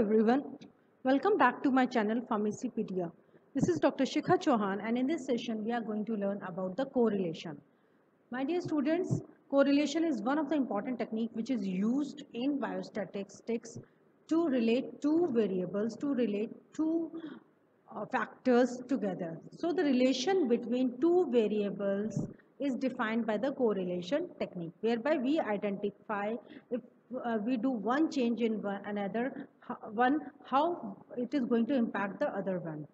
everyone. Welcome back to my channel Pharmacypedia. This is Dr. Shikha Chauhan and in this session we are going to learn about the correlation. My dear students, correlation is one of the important technique which is used in biostatistics to relate two variables, to relate two uh, factors together. So the relation between two variables is defined by the correlation technique whereby we identify if uh, we do one change in one another one how it is going to impact the other one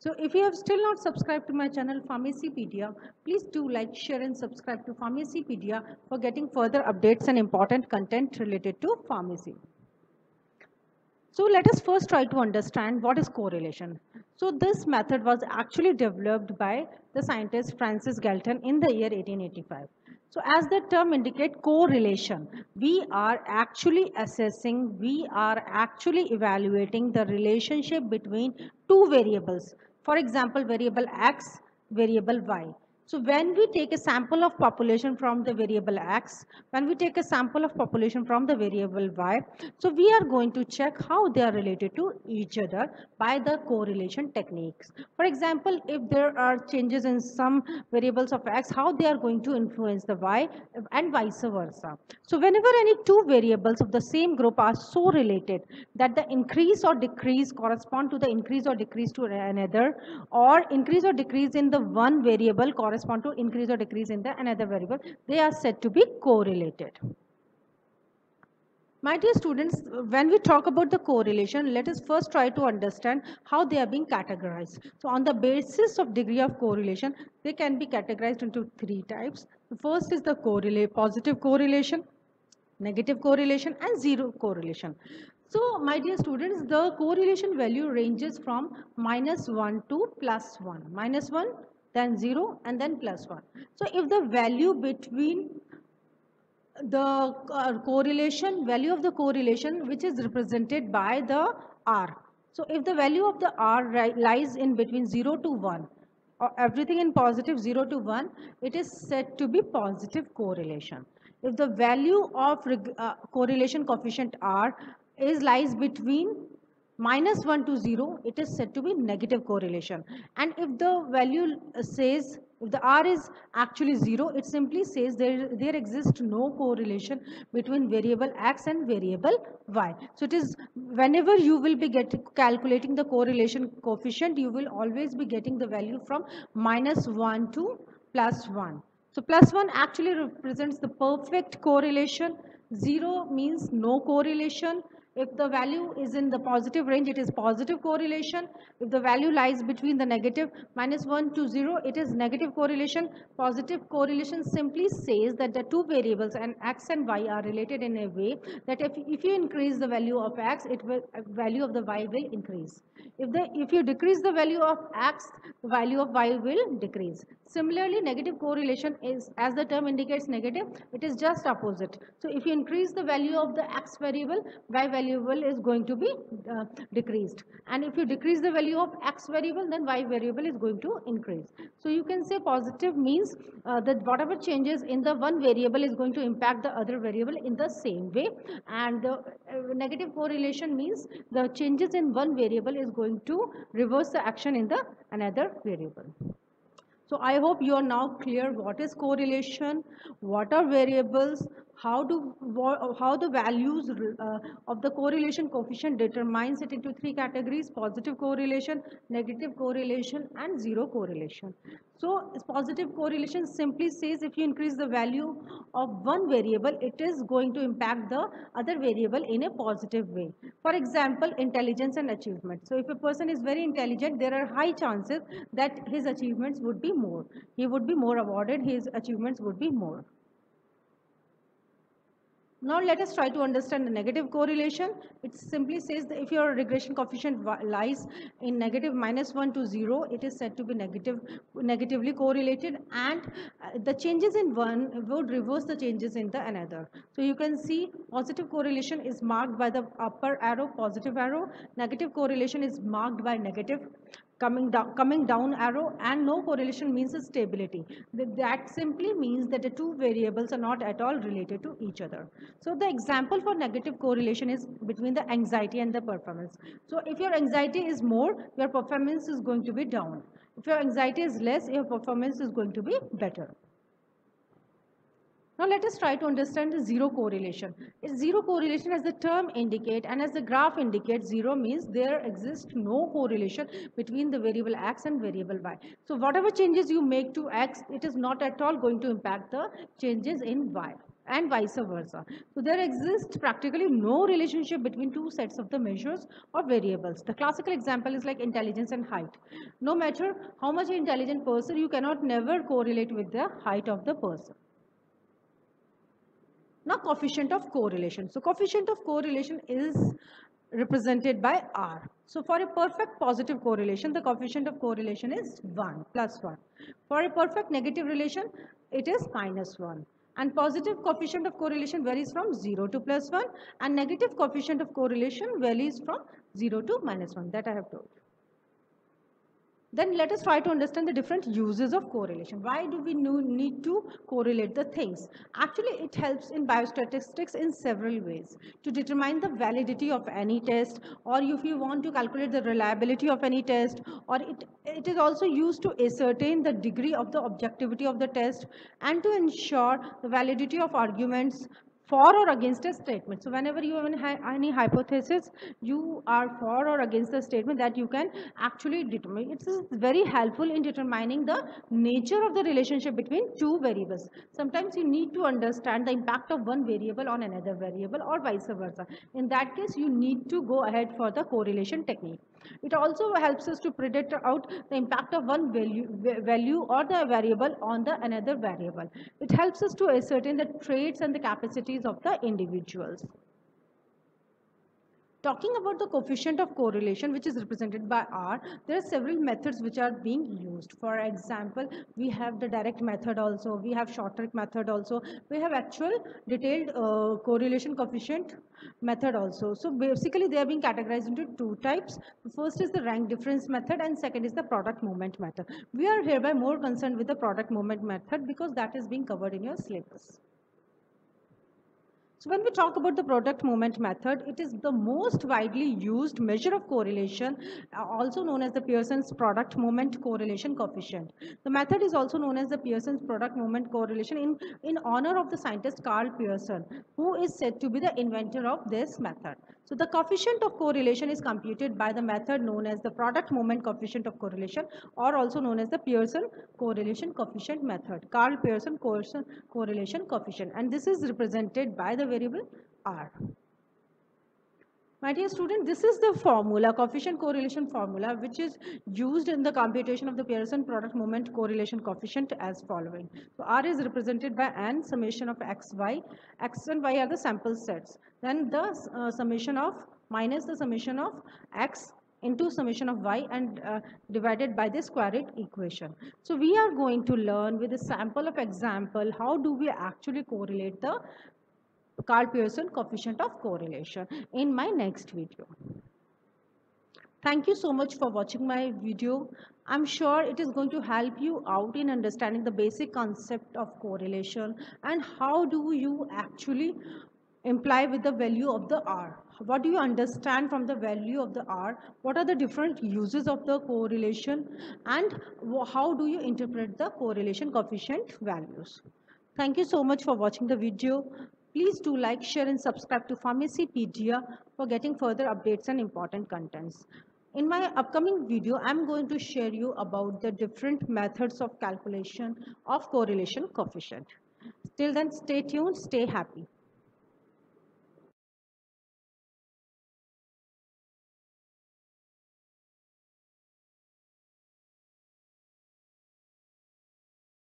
so if you have still not subscribed to my channel Pharmacypedia, please do like, share and subscribe to Pharmacypedia for getting further updates and important content related to pharmacy. So let us first try to understand what is correlation. So this method was actually developed by the scientist Francis Galton in the year 1885. So as the term indicate correlation, we are actually assessing, we are actually evaluating the relationship between two variables. For example, variable x, variable y. So when we take a sample of population from the variable x, when we take a sample of population from the variable y, so we are going to check how they are related to each other by the correlation techniques. For example, if there are changes in some variables of x, how they are going to influence the y and vice versa. So whenever any two variables of the same group are so related that the increase or decrease correspond to the increase or decrease to another or increase or decrease in the one variable correspond correspond to increase or decrease in the another variable. They are said to be correlated. My dear students, when we talk about the correlation, let us first try to understand how they are being categorized. So on the basis of degree of correlation, they can be categorized into three types. The first is the correlate, positive correlation, negative correlation and zero correlation. So my dear students, the correlation value ranges from minus 1 to plus 1. Minus 1 then 0 and then plus 1. So if the value between the uh, correlation, value of the correlation which is represented by the R. So if the value of the R lies in between 0 to 1, or everything in positive 0 to 1, it is said to be positive correlation. If the value of uh, correlation coefficient R is lies between minus 1 to 0, it is said to be negative correlation. And if the value says, if the R is actually 0, it simply says there, there exists no correlation between variable X and variable Y. So it is whenever you will be get, calculating the correlation coefficient, you will always be getting the value from minus 1 to plus 1. So plus 1 actually represents the perfect correlation. 0 means no correlation if the value is in the positive range, it is positive correlation. If the value lies between the negative minus 1 to 0, it is negative correlation. Positive correlation simply says that the two variables and x and y are related in a way that if, if you increase the value of x, it will value of the y will increase. If, the, if you decrease the value of x, the value of y will decrease. Similarly, negative correlation is, as the term indicates negative, it is just opposite. So if you increase the value of the x variable, y variable is going to be uh, decreased. And if you decrease the value of x variable, then y variable is going to increase. So you can say positive means uh, that whatever changes in the one variable is going to impact the other variable in the same way. And the uh, negative correlation means the changes in one variable is going to reverse the action in the another variable. So I hope you are now clear what is correlation, what are variables, how do how the values uh, of the correlation coefficient determines it into three categories positive correlation negative correlation and zero correlation. So positive correlation simply says if you increase the value of one variable it is going to impact the other variable in a positive way. For example intelligence and achievement. So if a person is very intelligent there are high chances that his achievements would be more. He would be more awarded his achievements would be more now let us try to understand the negative correlation. It simply says that if your regression coefficient lies in negative minus 1 to 0, it is said to be negative, negatively correlated and uh, the changes in one would reverse the changes in the another. So you can see positive correlation is marked by the upper arrow, positive arrow. Negative correlation is marked by negative coming down, coming down arrow and no correlation means stability. That simply means that the two variables are not at all related to each other. So the example for negative correlation is between the anxiety and the performance. So if your anxiety is more, your performance is going to be down. If your anxiety is less, your performance is going to be better. Now let us try to understand the zero correlation. Zero correlation as the term indicate and as the graph indicates zero means there exists no correlation between the variable x and variable y. So whatever changes you make to x, it is not at all going to impact the changes in y and vice versa. So there exists practically no relationship between two sets of the measures or variables. The classical example is like intelligence and height. No matter how much intelligent person, you cannot never correlate with the height of the person. Now coefficient of correlation. So coefficient of correlation is represented by R. So for a perfect positive correlation, the coefficient of correlation is 1 plus 1. For a perfect negative relation, it is minus 1. And positive coefficient of correlation varies from 0 to plus 1 and negative coefficient of correlation varies from 0 to minus 1 that I have told you. Then let us try to understand the different uses of correlation. Why do we need to correlate the things? Actually, it helps in biostatistics in several ways. To determine the validity of any test or if you want to calculate the reliability of any test or it, it is also used to ascertain the degree of the objectivity of the test and to ensure the validity of arguments for or against a statement. So whenever you have any hypothesis, you are for or against the statement that you can actually determine. It's very helpful in determining the nature of the relationship between two variables. Sometimes you need to understand the impact of one variable on another variable or vice versa. In that case, you need to go ahead for the correlation technique. It also helps us to predict out the impact of one value, value or the variable on the another variable. It helps us to ascertain the traits and the capacities of the individuals. Talking about the coefficient of correlation which is represented by R, there are several methods which are being used. For example, we have the direct method also, we have short trick method also, we have actual detailed uh, correlation coefficient method also. So basically they are being categorized into two types. The first is the rank difference method and second is the product movement method. We are hereby more concerned with the product movement method because that is being covered in your syllabus. So when we talk about the product movement method, it is the most widely used measure of correlation, uh, also known as the Pearson's product movement correlation coefficient. The method is also known as the Pearson's product movement correlation in, in honor of the scientist Karl Pearson, who is said to be the inventor of this method. So the coefficient of correlation is computed by the method known as the product moment coefficient of correlation or also known as the Pearson correlation coefficient method. Karl Pearson correlation coefficient and this is represented by the variable R. My dear student, this is the formula, coefficient correlation formula, which is used in the computation of the Pearson product moment correlation coefficient as following. So R is represented by n summation of x, y. x and y are the sample sets. Then the uh, summation of minus the summation of x into summation of y and uh, divided by the square root equation. So we are going to learn with a sample of example how do we actually correlate the Karl Pearson coefficient of correlation in my next video. Thank you so much for watching my video. I'm sure it is going to help you out in understanding the basic concept of correlation and how do you actually imply with the value of the R. What do you understand from the value of the R? What are the different uses of the correlation and how do you interpret the correlation coefficient values? Thank you so much for watching the video. Please do like, share and subscribe to Pharmacypedia for getting further updates and important contents. In my upcoming video, I'm going to share you about the different methods of calculation of correlation coefficient. Till then, stay tuned, stay happy.